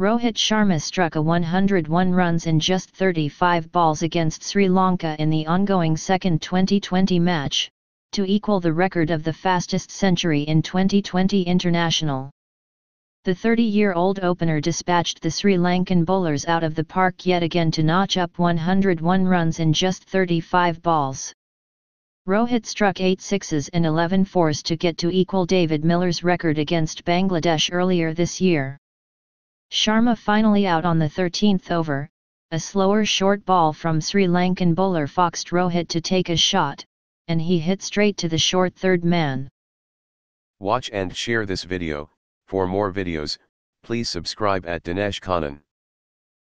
Rohit Sharma struck a 101 runs in just 35 balls against Sri Lanka in the ongoing second T20 match, to equal the record of the fastest century in Twenty20 international. The 30-year-old opener dispatched the Sri Lankan bowlers out of the park yet again to notch up 101 runs in just 35 balls. Rohit struck 8 sixes and 11 fours to get to equal David Miller's record against Bangladesh earlier this year. Sharma finally out on the 13th over, a slower short ball from Sri Lankan bowler foxed Rohit to take a shot, and he hit straight to the short third man. Watch and share this video, for more videos, please subscribe at Dinesh Kannan.